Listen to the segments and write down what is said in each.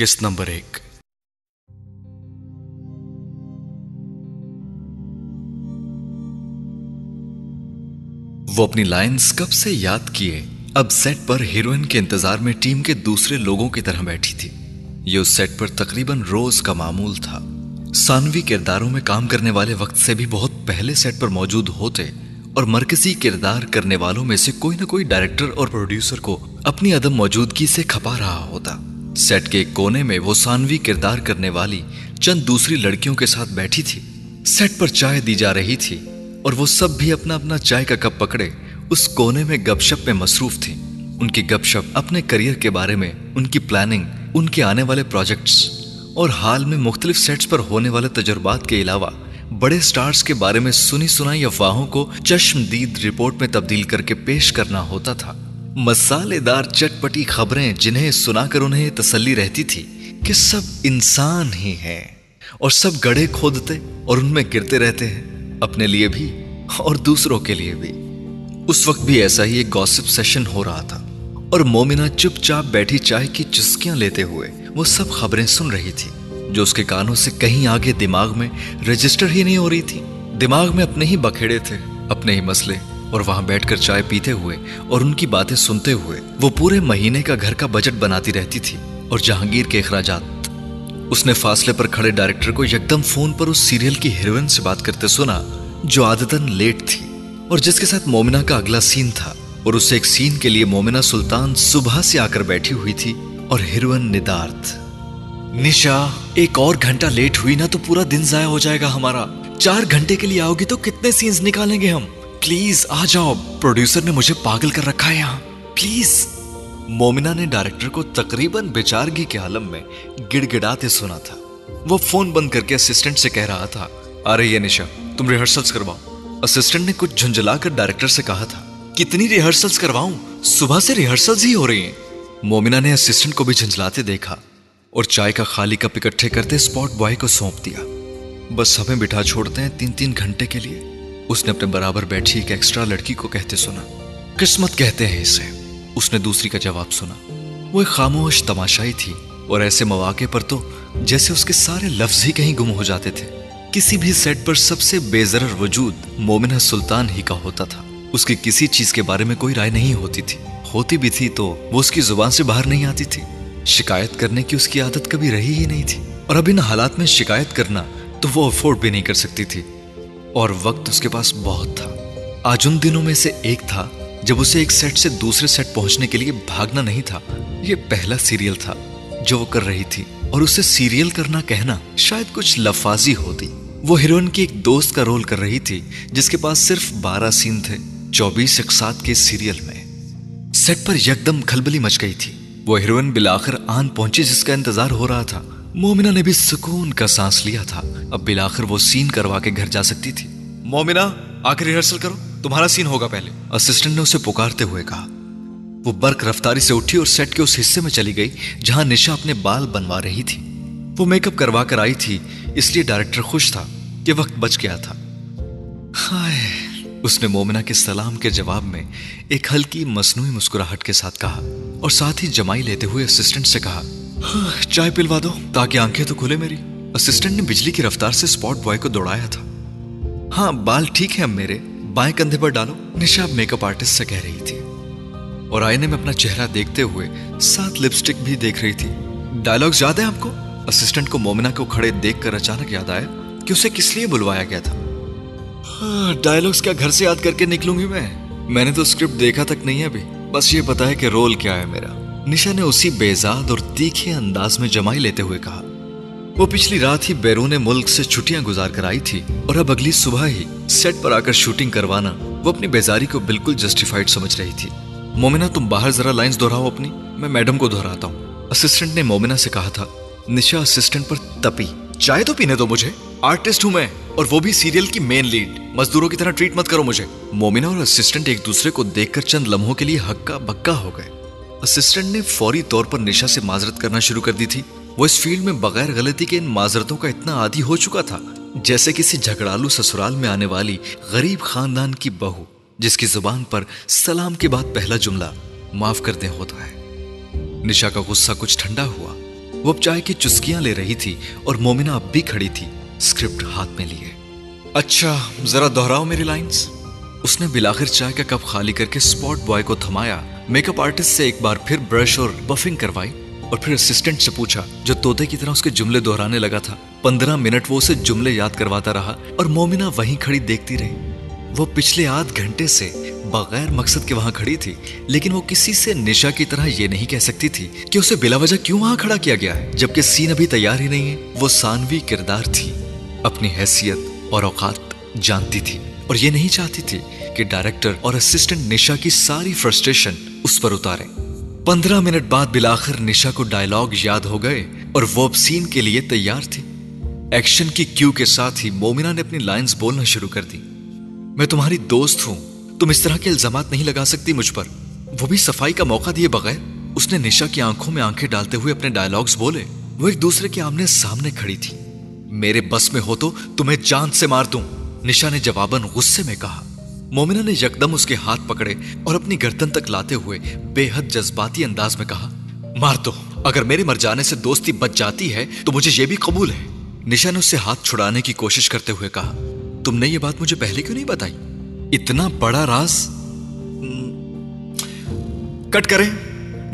किस्त नंबर एक। वो अपनी लाइंस कब से याद किए, अब सेट पर हीरोइन के इंतज़ार में टीम के दूसरे लोगों की तरह बैठी थी। ये उस सेट पर तकरीबन रोज का मामूल था। सानवी किरदारों में काम करने वाले वक्त से भी बहुत पहले सेट पर मौजूद होते और मरकजी किरदार करने वालों में से कोई ना कोई डायरेक्टर और प्रोड्यूसर को अपनी अदम मौजूदगी से खपा रहा होता। सेट के कोने में वो सानवी किरदार करने वाली चंद दूसरी लड़कियों के साथ बैठी थी। सेट पर चाय दी जा रही थी और वो सब भी अपना अपना चाय का कप पकड़े उस कोने में गपशप में मसरूफ थी। उनकी गपशप अपने करियर के बारे में, उनकी प्लानिंग, उनके आने वाले प्रोजेक्ट्स और हाल में मुख्तलिफ़ सेट्स पर होने वाले तजुर्बात के अलावा बड़े स्टार्स के बारे में सुनी सुनाई अफवाहों को चश्मदीद रिपोर्ट में तब्दील करके पेश करना होता था। मसालेदार चटपटी खबरें जिन्हें सुनाकर उन्हें तसल्ली रहती थी कि सब इंसान ही हैं और सब गड़े खोदते और उनमें गिरते रहते हैं, अपने लिए भी और दूसरों के लिए भी। उस वक्त भी ऐसा ही एक गॉसिप सेशन हो रहा था और मोमिना चुपचाप बैठी चाय की चुस्कियाँ लेते हुए वो सब खबरें सुन रही थी, जो उसके कानों से कहीं आगे दिमाग में रजिस्टर ही नहीं हो रही थी। दिमाग में अपने ही बखेड़े थे, अपने ही मसले और वहाँ बैठकर चाय पीते हुए और उनकी बातें सुनते हुए वो पूरे महीने का घर का बजट बनाती रहती थी और जहांगीर के अखराज उसने फासले पर खड़े डायरेक्टर को एकदम फ़ोन पर उस सीरियल की हीरोइन से बात करते सुना, जो आदतन लेट थी और जिसके साथ मोमिना का अगला सीन था और उस एक सीन के लिए मोमिना सुल्तान सुबह से आकर बैठी हुई थी और हिरवन निदार्थ। निशा, एक और घंटा लेट हुई ना तो पूरा दिन जाया हो जाएगा हमारा। चार घंटे के लिए आओगी तो कितने सीन्स निकालेंगे हम? प्लीज़ आ जाओ। प्रोड्यूसर ने मुझे पागल कर रखा है यहाँ। प्लीज़ मोमिना ने डायरेक्टर को तकरीबन बेचारगी के आलम में गिड़गिड़ाते सुना था। वो फ़ोन बंद करके असिस्टेंट से कह रहा था अरे ये निशा, तुम रिहर्सल्स करवाओ। असिस्टेंट ने कुछ झुंझलाकर डायरेक्टर से कहा था, कितनी रिहर्सल्स करवाऊं? सुबह से रिहर्सल्स ही हो रही हैं। मोमिना ने असिस्टेंट को भी झंझलाते देखा और चाय का खाली कप इकट्ठे करते स्पॉट बॉय को सौंप दिया। बस हमें बिठा छोड़ते हैं तीन तीन घंटे के लिए। उसने अपने बराबर बैठी एक एक्स्ट्रा लड़की को कहते सुना। किस्मत कहते हैं इसे। उसने दूसरी का जवाब सुना। वो एक खामोश तमाशाई थी और ऐसे मौके पर तो जैसे उसके सारे लफ्ज ही कहीं गुम हो जाते थे। किसी भी सेट पर सबसे बेजरर वजूद मोमिना सुल्तान ही का होता था। उसकी किसी चीज़ के बारे में कोई राय नहीं होती थी। होती भी थी तो वो उसकी ज़ुबान से बाहर नहीं आती थी। शिकायत करने की उसकी आदत कभी रही ही नहीं थी। और अब इन हालात में शिकायत करना तो वो अफोर्ड भी नहीं कर सकती थी। और वक्त उसके पास बहुत था। आज उन दिनों में से एक था, जब उसे एक सेट से दूसरे सेट पहुँचने के लिए भागना नहीं था। ये पहला सीरियल था जो वो कर रही थी। और उसे सीरियल करना कहना शायद कुछ लफाजी होती। वो हीरोइन की एक दोस्त का रोल कर रही थी, जिसके पास सिर्फ़ बारह सीन थे, चौबीस एक साथ के सीरियल में। सेट पर यकदम खलबली मच गई थी। वो हीरोइन बिलाखिर आन पहुँची जिसका इंतज़ार हो रहा था। मोमिना ने भी सुकून का सांस लिया था। अब बिलाखिर वो सीन करवा के घर जा सकती थी। मोमिना आकर रिहर्सल करो। तुम्हारा सीन होगा पहले। असिस्टेंट ने उसे पुकारते हुए कहा। वो बर्क रफ्तारी से उठी और सेट के उस हिस्से में चली गई, जहाँ निशा अपने बाल बनवा रही थी। वो मेकअप करवा कर आई थी, इसलिए डायरेक्टर खुश था कि वक्त बच गया था। हाय, उसने मोमिना के सलाम के जवाब में एक हल्की मसनू मुस्कुराहट के साथ कहा और साथ ही जमाई लेते हुए असिस्टेंट से कहा चाय पिलवा दो। ताकि आँखें तो खुले मेरी। असिस्टेंट ने बिजली की रफ्तार से स्पॉट बॉय को दौड़ाया था। हाँ बाल ठीक है अब मेरे। बाएँ कंधे पर डालो। निशा मेकअप आर्टिस्ट से कह रही थी। और आईने में अपना चेहरा देखते हुए साथ लिपस्टिक भी देख रही थी। डायलॉग्स याद है आपको? असिस्टेंट को मोमिना को खड़े देखकर अचानक याद आया कि उसे किस लिए बुलवाया गया था। डायलॉग्स हाँ, क्या घर से याद करके निकलूँगी मैं? मैंने तो स्क्रिप्ट देखा तक नहीं है अभी। बस ये पता है कि रोल क्या है मेरा। निशा ने उसी बेजाद और तीखे अंदाज में जमाई लेते हुए कहा, वो पिछली रात ही बैरून मुल्क से छुट्टियाँ गुजार कर आई थी और अब अगली सुबह ही सेट पर आकर शूटिंग करवाना वो अपनी बेजारी को बिल्कुल जस्टिफाइड समझ रही थी। मोमिना, तुम बाहर जरा लाइंस दोहराओ अपनी, मैं मैडम को दोहराता हूँ। असिस्टेंट ने मोमिना से कहा था, निशा असिस्टेंट पर तपी, चाय तो पीने दो मुझे आर्टिस्ट हूँ मैं और वो भी सीरियल की मेन लीड मजदूरों की तरह ट्रीट मत करो मुझे। मोमिना और असिस्टेंट एक दूसरे को देखकर चंद लम्हों के लिए हक्का बक्का हो गए। असिस्टेंट ने फौरी तौर पर निशा से माजरत करना शुरू कर दी थी। वो इस फ़ील्ड में बगैर गलती के इन माजरतों का इतना आदि हो चुका था, जैसे किसी झगड़ालू ससुराल में आने वाली गरीब खानदान की बहू, जिसकी ज़ुबान पर सलाम के बाद पहला जुमला, माफ़ कर दे, होता है। निशा का गुस्सा कुछ ठंडा हुआ। वो अब चाय की चुस्कियाँ ले रही थी और मोमिना अब भी खड़ी थी, स्क्रिप्ट हाथ में लिए। अच्छा जरा दोहराओ मेरी लाइंस। उसने बिलाखिर चाय का कप खाली करके स्पॉट बॉय को थमाया मेकअप आर्टिस्ट से एक बार फिर ब्रश और बफिंग करवाई और फिर असिस्टेंट से पूछा, जो तोते की तरह उसके जुमले दोहराने लगा था। पंद्रह मिनट वो उसे जुमले याद करवाता रहा और मोमिना वहीं खड़ी देखती रही। वो पिछले आध घंटे से बगैर मकसद के वहाँ खड़ी थी, लेकिन वो किसी से निशा की तरह ये नहीं कह सकती थी कि उसे बिला वजह क्यों वहाँ खड़ा किया गया है, जबकि सीन अभी तैयार ही नहीं है। वो सानवी किरदार थी, अपनी हैसियत और औकात जानती थी और ये नहीं चाहती थी कि डायरेक्टर और असिस्टेंट निशा की सारी फ्रस्ट्रेशन उस पर उतारे। पंद्रह मिनट बाद बिलाखिर निशा को डायलॉग याद हो गए और वो अब सीन के लिए तैयार थी। एक्शन की क्यू के साथ ही मोमिना ने अपनी लाइंस बोलना शुरू कर दी। मैं तुम्हारी दोस्त हूँ। तुम इस तरह के इल्ज़ाम नहीं लगा सकती मुझ पर। वो भी सफ़ाई का मौका दिए बगैर। उसने निशा की आँखों में आँखें डालते हुए अपने डायलॉग्स बोले। वो एक दूसरे के आमने सामने खड़ी थी। मेरे बस में हो तो तुम्हें जान से मार दूँ, निशा ने जवाबन गुस्से में कहा। मोमिना ने यकदम उसके हाथ पकड़े और अपनी गर्दन तक लाते हुए बेहद जज्बाती अंदाज में कहा, मार दो। अगर मेरे मर जाने से दोस्ती बच जाती है तो मुझे यह भी कबूल है। निशा ने उससे हाथ छुड़ाने की कोशिश करते हुए कहा, तुमने ये बात मुझे पहले क्यों नहीं बताई? इतना बड़ा राज? कट करें।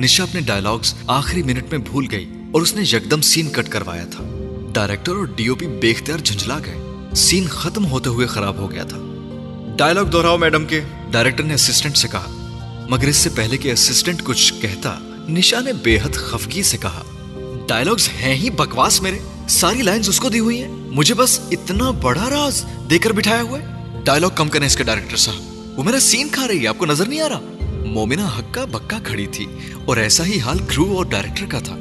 निशा अपने डायलॉग्स आखिरी मिनट में भूल गई और उसने यकदम सीन कट करवाया था। डायरेक्टर और डीओपी बेख्तियार झंझला गए। सीन खत्म होते हुए खराब हो गया था। डायलॉग दोहराओ मैडम के। डायरेक्टर ने असिस्टेंट से कहा, मगर इससे पहले कि असिस्टेंट कुछ कहता, निशा ने बेहद खफगी से कहा, डायलॉग्स हैं ही बकवास मेरे, सारी लाइंस उसको दी हुई हैं, मुझे बस इतना बड़ा राज देकर बिठाया हुआ है। डायलॉग कम करें इसके डायरेक्टर साहब, वो मेरा सीन खा रही है, आपको नज़र नहीं आ रहा? मोमिना हक्का बक्का खड़ी थी, और ऐसा ही हाल क्रू और डायरेक्टर का था।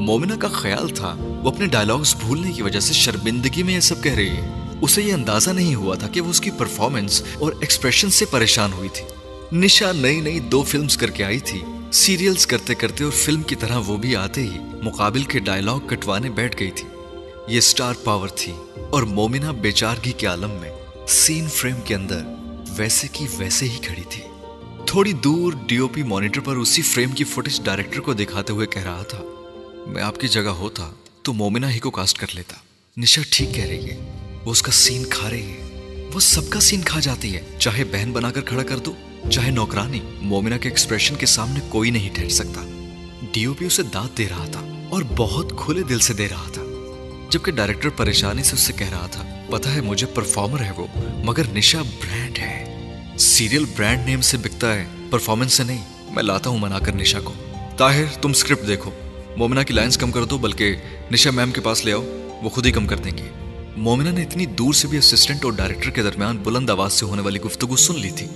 मोमिना का ख्याल था, वो अपने डायलॉग्स भूलने की वजह से शर्मिंदगी में ये सब कह रही है। उसे ये अंदाज़ा नहीं हुआ था कि वो उसकी परफॉर्मेंस और एक्सप्रेशन से परेशान हुई थी। निशा नई नई दो फिल्म्स करके आई थी। सीरियल्स करते करते और फ़िल्म की तरह वो भी आते ही मुकाबिल के डायलॉग कटवाने बैठ गई थी। ये स्टार पावर थी और मोमिना बेचारगी के आलम में सीन फ्रेम के अंदर वैसे की वैसे ही खड़ी थी। थोड़ी दूर डीओपी मॉनिटर पर उसी फ्रेम की फुटेज डायरेक्टर को दिखाते हुए कह रहा था, मैं आपकी जगह होता तो मोमिना ही को कास्ट कर लेता। निशा ठीक कह रही है। वो उसका सीन खा रही है। वो सबका सीन खा जाती है। चाहे बहन बनाकर खड़ा कर दो, चाहे नौकरानी, मोमिना के एक्सप्रेशन के सामने कोई नहीं ठहर सकता। डीओपी उसे दांत दे रहा था और बहुत खुले दिल से दे रहा था। जबकि डायरेक्टर परेशानी से उससे कह रहा था, पता है, मुझे परफॉर्मर है वो, मगर निशा ब्रांड है। सीरियल ब्रांड नेम से बिकता है परफॉर्मेंस से नहीं। मैं लाता हूँ मनाकर निशा को। ताहिर, तुम स्क्रिप्ट देखो। मोमिना की लाइंस कम कर दो, बल्कि निशा मैम के पास ले आओ। वो खुद ही कम कर देंगे। मोमिना ने इतनी दूर से भी असिस्टेंट और डायरेक्टर के दरमियान बुलंद आवाज़ से होने वाली गुफ्तगु सुन ली थी।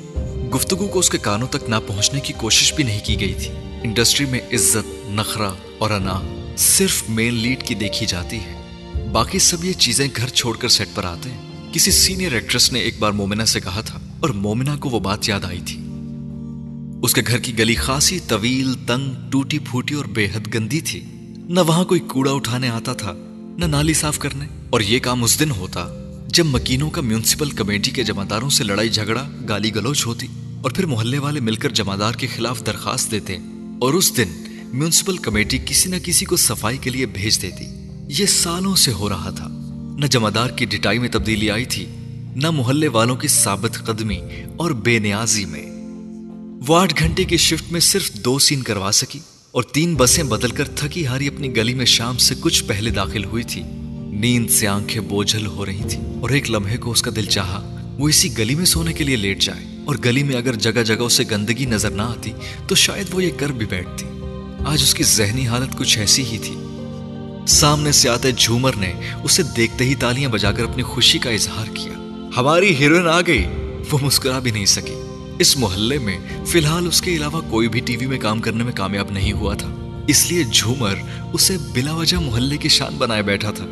गुफ्तगु को उसके कानों तक ना पहुँचने की कोशिश भी नहीं की गई थी। इंडस्ट्री में इज़्ज़त, नखरा और अना सिर्फ़ मेन लीड की देखी जाती है। बाकी सब ये चीज़ें घर छोड़कर सेट पर आते हैं। किसी सीनियर एक्ट्रेस ने एक बार मोमिना से कहा था और मोमिना को वो बात याद आई थी। उसके घर की गली खासी तवील, तंग टूटी फूटी और बेहद गंदी थी। न वहाँ कोई कूड़ा उठाने आता था न नाली साफ़ करने। और ये काम उस दिन होता, जब मकीनों का म्यूनसिपल कमेटी के जमादारों से लड़ाई झगड़ा, गाली गलौज होती और फिर मोहल्ले वाले मिलकर जमादार के खिलाफ दरखास्त देते और उस दिन म्यूनसिपल कमेटी किसी न किसी को सफ़ाई के लिए भेज देती। ये सालों से हो रहा था। न जमादार की डिटाई में तब्दीली आई थी, न मोहल्ले वालों की साबित कदमी और बेनियाजी में। वो आठ घंटे की शिफ्ट में सिर्फ़ दो सीन करवा सकी। और तीन बसें बदलकर थकी हारी अपनी गली में शाम से कुछ पहले दाखिल हुई थी। नींद से आँखें बोझल हो रही थी और एक लम्हे को उसका दिल चाहा, वो इसी गली में सोने के लिए लेट जाए और गली में अगर जगह जगह उसे गंदगी नज़र ना आती तो शायद वो ये कर भी बैठती। आज उसकी जहनी हालत कुछ ऐसी ही थी। सामने से आते झूमर ने उसे देखते ही तालियाँ बजाकर अपनी खुशी का इजहार किया। हमारी हीरोइन आ गई। वो मुस्कुरा भी नहीं सकी। इस मोहल्ले में फ़िलहाल उसके अलावा कोई भी टीवी में काम करने में कामयाब नहीं हुआ था। इसलिए झूमर उसे बिला वजह मोहल्ले की शान बनाए बैठा था।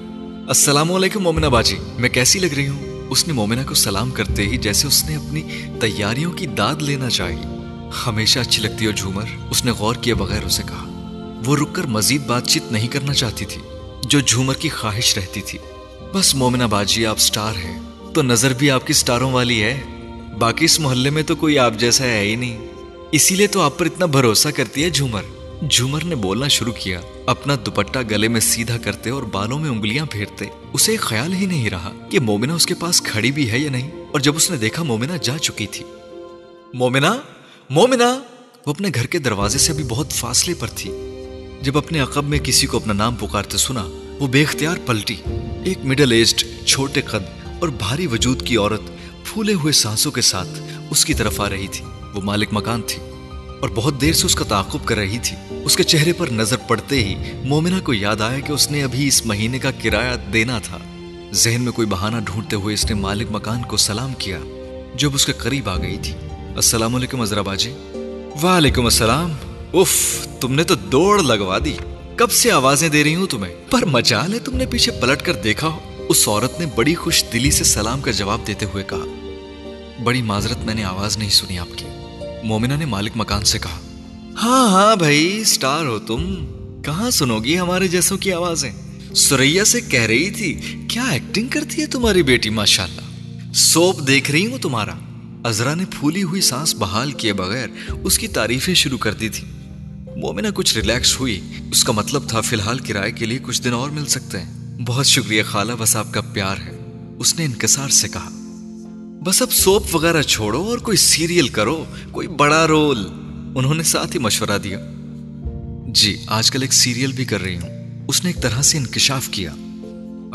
वालेकुम मोमिना बाजी, मैं कैसी लग रही हूँ? उसने मोमिना को सलाम करते ही जैसे उसने अपनी तैयारियों की दाद लेना चाहिए हमेशा अच्छी लगती हो झूमर, उसने गौर किए बगैर उसे कहा। वो रुककर मजीद बातचीत नहीं करना चाहती थी, जो झूमर की ख्वाहिश रहती थी। बस मोमिना बाजी, आप स्टार हैं तो नज़र भी आपकी स्टारों वाली है। बाकी इस मोहल्ले में तो कोई आप जैसा है ही नहीं। इसीलिए तो आप पर इतना भरोसा करती है झूमर। झूमर ने बोलना शुरू किया। अपना दुपट्टा गले में सीधा करते और बालों में उंगलियाँ फेरते। उसे ख्याल ही नहीं रहा कि मोमिना उसके पास खड़ी भी है या नहीं, और जब उसने देखा मोमिना जा चुकी थी। मोमिना? मोमिना? वो अपने घर के दरवाजे से अभी बहुत फासले पर थी। जब अपने अकब में किसी को अपना नाम पुकारते सुना, वो बेख्तियार पलटी। एक मिडिल एज्ड, छोटे कद और भारी वजूद की औरत फूले हुए सांसों के साथ उसकी तरफ़ आ रही थी। वो मालिक मकान थी और बहुत देर से उसका ताकुब कर रही थी। उसके चेहरे पर नज़र पड़ते ही मोमिना को याद आया कि उसने अभी इस महीने का किराया देना था। जहन में कोई बहाना ढूंढते हुए इसने मालिक मकान को सलाम किया जब उसके करीब आ गई थी। अस्सलाम वालेकुम अजरा बाजी। वालेकुम अस्सलाम। उफ, तुमने तो दौड़ लगवा दी। कब से आवाज़ें दे रही हूँ तुम्हें? पर मजाल है तुमने पीछे पलट कर देखा हो। उस औरत ने बड़ी खुश दिली से सलाम का जवाब देते हुए कहा, बड़ी माजरत मैंने आवाज़ नहीं सुनी आपकी। मोमिना ने मालिक मकान से कहा हाँ हाँ भाई, स्टार हो तुम। कहाँ सुनोगी हमारे जैसों की आवाज़ें? सुरैया से कह रही थी, क्या एक्टिंग करती है तुम्हारी बेटी, माशाल्लाह? सोप देख रही हूँ तुम्हारा। अजरा ने फूली हुई सांस बहाल किए बगैर उसकी तारीफें शुरू कर दी थी। मोमिना कुछ रिलैक्स हुई। उसका मतलब था, फ़िलहाल किराए के लिए कुछ दिन और मिल सकते हैं। बहुत शुक्रिया खाला, बस आपका प्यार है। उसने इनकसार से कहा, बस अब सोप वगैरह छोड़ो और कोई सीरियल करो, कोई बड़ा रोल। उन्होंने साथ ही मशवरा दिया। जी, आजकल एक सीरियल भी कर रही हूँ। उसने एक तरह से इंकशाफ किया।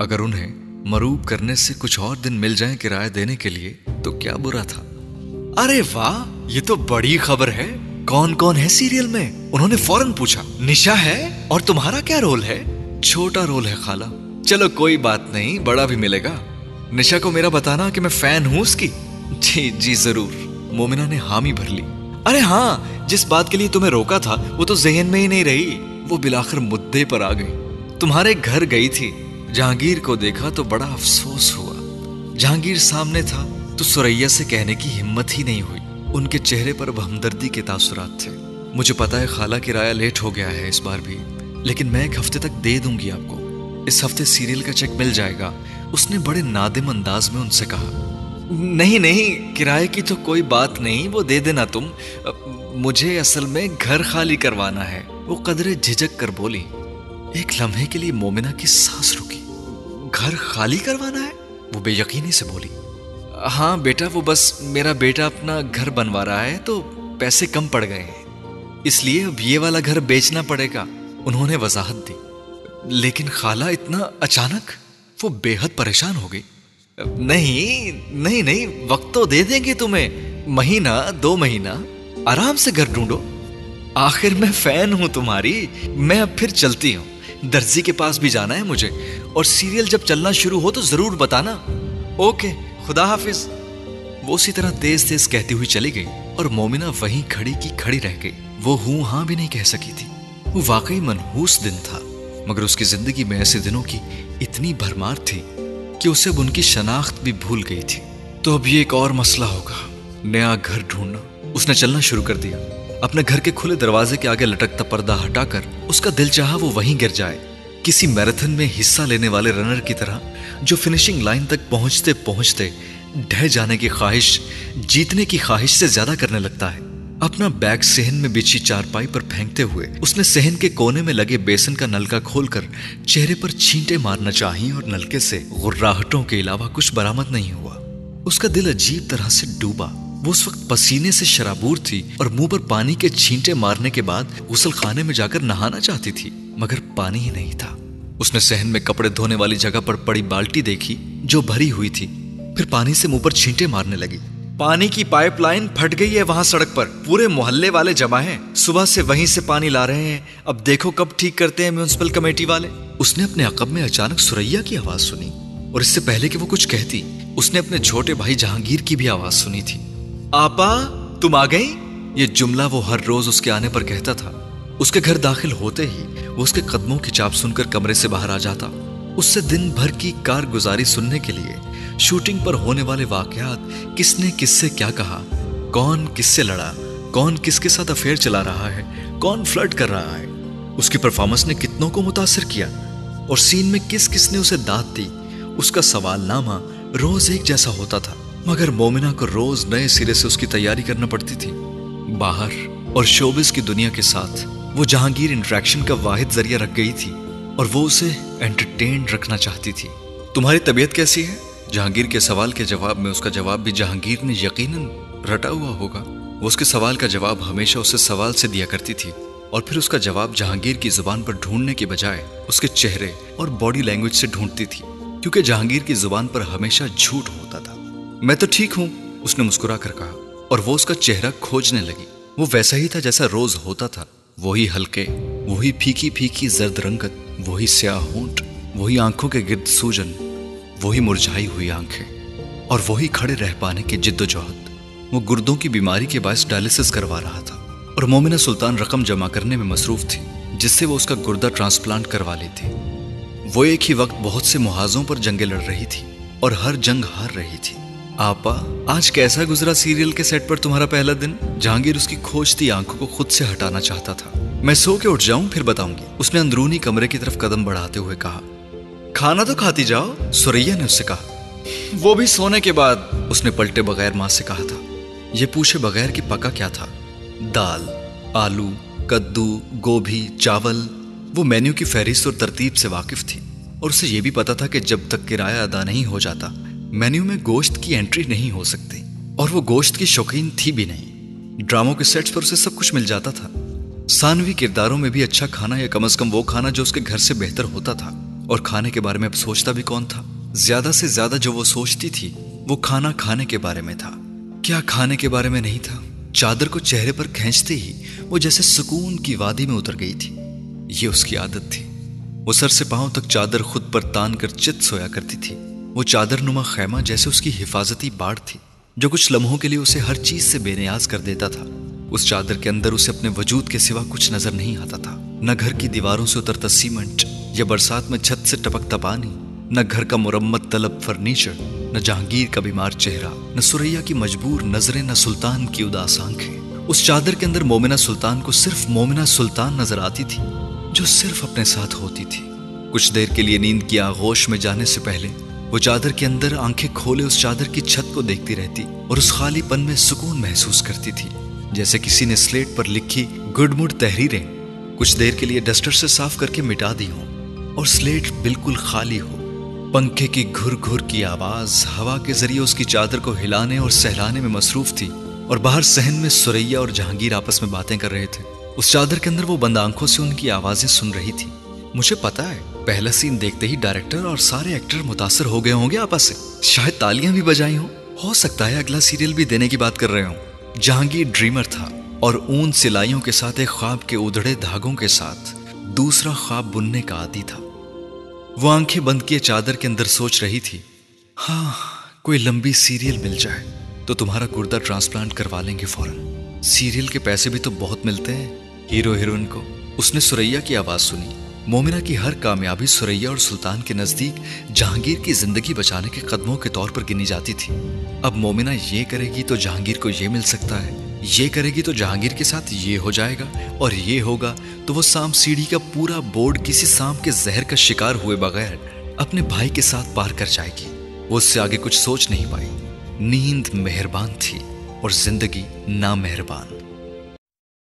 अगर उन्हें मरूब करने से कुछ और दिन मिल जाए किराया देने के लिए तो क्या बुरा था? अरे वाह! ये तो बड़ी खबर है। कौन कौन है सीरियल में? उन्होंने फ़ौरन पूछा। निशा है? और तुम्हारा क्या रोल है? छोटा रोल है खाला। चलो कोई बात नहीं, बड़ा भी मिलेगा। निशा को मेरा बताना कि मैं फ़ैन हूँ उसकी। जी जी ज़रूर। मोमिना ने हामी भर ली। अरे हाँ जिस बात के लिए तुम्हें रोका था, वो तो जहन में ही नहीं रही। वो बिलाखिर मुद्दे पर आ गई। तुम्हारे घर गई थी। जहांगीर को देखा तो बड़ा अफसोस हुआ। जहांगीर सामने था तो सुरैया से कहने की हिम्मत ही नहीं हुई। उनके चेहरे पर अब हमदर्दी के तासुरात थे। मुझे पता है खाला किराया लेट हो गया है इस बार भी, लेकिन मैं एक हफ़्ते तक दे दूँगी आपको। इस हफ़्ते सीरियल का चेक मिल जाएगा। उसने बड़े नादिम अंदाज में उनसे कहा, नहीं नहीं, किराए की तो कोई बात नहीं, वो दे देना तुम। मुझे असल में घर खाली करवाना है। वो कदरे झिझक कर बोली, एक लम्हे के लिए मोमिना की सांस रुकी। घर खाली करवाना है? वो बेयकीनी से बोली हाँ बेटा, वो बस मेरा बेटा अपना घर बनवा रहा है तो पैसे कम पड़ गए हैं। इसलिए अब ये वाला घर बेचना पड़ेगा। उन्होंने वजाहत दी। लेकिन खाला इतना अचानक, वो बेहद परेशान हो गई। नहीं नहीं नहीं, वक्त तो दे देंगे तुम्हें। महीना, दो महीना, आराम से घर ढूंढो। आखिर मैं फ़ैन हूँ तुम्हारी, मैं अब फिर चलती हूँ। दर्जी के पास भी जाना है मुझे, और सीरियल जब चलना शुरू हो तो ज़रूर बताना। ओके, खुदा हाफिज। वो उसी तरह तेज तेज कहती हुई चली गई, और मोमिना वहीं खड़ी की खड़ी रह गई। वो हूँ हाँ भी नहीं कह सकी थी। वो वाकई मनहूस दिन था। मगर उसकी ज़िंदगी में ऐसे दिनों की इतनी भरमार थी कि उसे अब उनकी शनाख्त भी भूल गई थी। तो अब ये एक और मसला होगा। नया घर ढूंढना। उसने चलना शुरू कर दिया। अपने घर के खुले दरवाजे के आगे लटकता पर्दा हटाकर उसका दिल चाहा वो वहीं गिर जाए। किसी मैराथन में हिस्सा लेने वाले रनर की तरह, जो फिनिशिंग लाइन तक पहुँचते पहुँचते ढह जाने की ख्वाहिश, जीतने की ख्वाहिश से ज़्यादा करने लगता है। अपना बैग सहन में बिछी चारपाई पर फेंकते हुए, उसने सहन के कोने में लगे बेसन का नलका खोलकर चेहरे पर छींटे मारना चाहिए और नलके से गुर्राहटों के अलावा कुछ बरामद नहीं हुआ। उसका दिल अजीब तरह से डूबा। वो उस वक्त पसीने से शराबूर थी और मुँह पर पानी के छींटे मारने के बाद गुसल खाने में जाकर नहाना चाहती थी, मगर पानी ही नहीं था। उसने सहन में कपड़े धोने वाली जगह पर पड़ी बाल्टी देखी, जो भरी हुई थी। फिर पानी से मुँह पर छींटे मारने लगी। पानी की पाइपलाइन फट गई है वहाँ सड़क पर। पूरे मोहल्ले वाले जमा हैं। सुबह से वहीं से पानी ला रहे हैं। अब देखो कब ठीक करते हैं म्यूनसिपल कमेटी वाले। उसने अपने अकब में अचानक सुरैया की आवाज़ सुनी और इससे पहले कि वो कुछ कहती, उसने अपने छोटे भाई जहांगीर की भी आवाज़ सुनी थी। आपा, तुम आ गई? ये जुमला वो हर रोज उसके आने पर कहता था। उसके घर दाखिल होते ही वो उसके कदमों की चाप सुनकर कमरे से बाहर आ जाता। उससे दिन भर की कारगुजारी सुनने के लिए शूटिंग पर होने वाले वाकयात किसने किससे क्या कहा? कौन किससे लड़ा? कौन किसके साथ अफेयर चला रहा है? कौन फ्लर्ट कर रहा है? उसकी परफॉर्मेंस ने कितनों को मुतासर किया? और सीन में किस किसने उसे दाद दी? उसका सवाल नामा रोज एक जैसा होता था, मगर मोमिना को रोज नए सिरे से उसकी तैयारी करना पड़ती थी। बाहर और शोबिस की दुनिया के साथ, वो जहांगीर इंट्रैक्शन का वाहिद ज़रिया रख गई थी और वो उसे एंटरटेन रखना चाहती थी। तुम्हारी तबीयत कैसी है? जहांगीर के सवाल के जवाब में उसका जवाब भी जहांगीर ने यकीनन रटा हुआ होगा। वो उसके सवाल का जवाब हमेशा उसे सवाल से दिया करती थी और फिर उसका जवाब जहांगीर की ज़ुबान पर ढूँढने के बजाय उसके चेहरे और बॉडी लैंग्वेज से ढूंढती थी, क्योंकि जहांगीर की ज़ुबान पर हमेशा झूठ होता था। मैं तो ठीक हूँ, उसने मुस्कुरा कर कहा, और वो उसका चेहरा खोजने लगी। वो वैसा ही था जैसा रोज होता था। वही हल्के, वही फीकी फीकी जर्द रंगत, वही स्याह होंठ वही आँखों के गिर्द सूजन वही मुरझाई हुई आँखें और वही खड़े रह पाने की जिद्दोजहद। वो गुर्दों की बीमारी के बायस डायलिसिस करवा रहा था और मोमिना सुल्तान रकम जमा करने में मसरूफ थी, जिससे वो उसका गुर्दा ट्रांसप्लांट करवा लेती। वो एक ही वक्त बहुत से मुहाजों पर जंगे लड़ रही थी और हर जंग हार रही थी। आपा, आज कैसा गुजरा सीरियल के सेट पर तुम्हारा पहला दिन? जहांगीर उसकी खोजती आँखों को खुद से हटाना चाहता था। मैं सो के उठ जाऊँ, फिर बताऊँगी। उसने अंदरूनी कमरे की तरफ़ कदम बढ़ाते हुए कहा खाना तो खाती जाओ, सुरैया ने उससे कहा। वो भी सोने के बाद उसने पलटे बगैर माँ से कहा था, ये पूछे बगैर कि पका क्या था? दाल, आलू, कद्दू, गोभी, चावल, वो मेन्यू की फहरिस्त और तरतीब से वाकिफ थी। और उसे यह भी पता था कि जब तक किराया अदा नहीं हो जाता, मेन्यू में गोश्त की एंट्री नहीं हो सकती। और वो गोश्त की शौकीन थी भी नहीं। ड्रामों के सेट्स पर उसे सब कुछ मिल जाता था। सानवी किरदारों में भी अच्छा खाना या कम अज कम वो खाना जो उसके घर से बेहतर होता था। और खाने के बारे में अब सोचता भी कौन था? ज़्यादा से ज़्यादा जो वो सोचती थी, वो खाना खाने के बारे में था। क्या खाने के बारे में नहीं था? चादर को चेहरे पर खींचते ही वो जैसे सुकून की वादी में उतर गई थी। ये उसकी आदत थी। वो सर से पाँव तक चादर खुद पर तान कर चित सोया करती थी। वो चादर नुमा खैमा जैसे उसकी हिफाजती बाढ़ थी, जो कुछ लम्हों के लिए उसे हर चीज़ से बेनियाज कर देता था। उस चादर के अंदर उसे अपने वजूद के सिवा कुछ नज़र नहीं आता था। न घर की दीवारों से उतरता सीमेंट या बरसात में छत से टपकता पानी, न घर का मुरम्मत तलब फर्नीचर, न जहांगीर का बीमार चेहरा, न सुरैया की मजबूर नज़रें, न सुल्तान की उदास आँखें। उस चादर के अंदर मोमिना सुल्तान को सिर्फ़ मोमिना सुल्तान नज़र आती थी, जो सिर्फ़ अपने साथ होती थी। कुछ देर के लिए नींद की आगोश में जाने से पहले, वो चादर के अंदर आँखें खोले उस चादर की छत को देखती रहती और उस खालीपन में सुकून महसूस करती थी। जैसे किसी ने स्लेट पर लिखी गुडमुड तहरीरें, कुछ देर के लिए डस्टर से साफ़ करके मिटा दी हो। और स्लेट बिल्कुल खाली हो। पंखे की घुर घुर की आवाज़, हवा के ज़रिए उसकी चादर को हिलाने और सहलाने में मसरूफ थी और बाहर सहन में सुरैया और जहांगीर आपस में बातें कर रहे थे। उस चादर के अंदर वो बंद आँखों से उनकी आवाज़ें सुन रही थी। मुझे पता है, पहला सीन देखते ही डायरेक्टर और सारे एक्टर मुतासर हो गए होंगे आपस से। शायद तालियाँ भी बजाई हो। हो सकता है अगला सीरियल भी देने की बात कर रहे हो। जहांगीर ड्रीमर था और ऊन सिलाइयों के साथ एक ख्वाब के उधड़े धागों के साथ दूसरा ख्वाब बुनने का आदि था। वो आँखें बंद किए चादर के अंदर सोच रही थी हाँ कोई लंबी सीरियल मिल जाए तो तुम्हारा गुर्दा ट्रांसप्लांट करवा लेंगे फ़ौरन। सीरियल के पैसे भी तो बहुत मिलते हैं, हीरो हीरोइन को। उसने सुरैया की आवाज़ सुनी। मोमिना की हर कामयाबी सुरैया और सुल्तान के नज़दीक जहांगीर की ज़िंदगी बचाने के कदमों के तौर पर गिनी जाती थी। अब मोमिना ये करेगी तो जहांगीर को ये मिल सकता है। ये करेगी तो जहांगीर के साथ ये हो जाएगा और ये होगा तो वो सांप सीढ़ी का पूरा बोर्ड किसी सांप के जहर का शिकार हुए बगैर अपने भाई के साथ पार कर जाएगी। वो उससे आगे कुछ सोच नहीं पाई। नींद मेहरबान थी और ज़िंदगी ना मेहरबान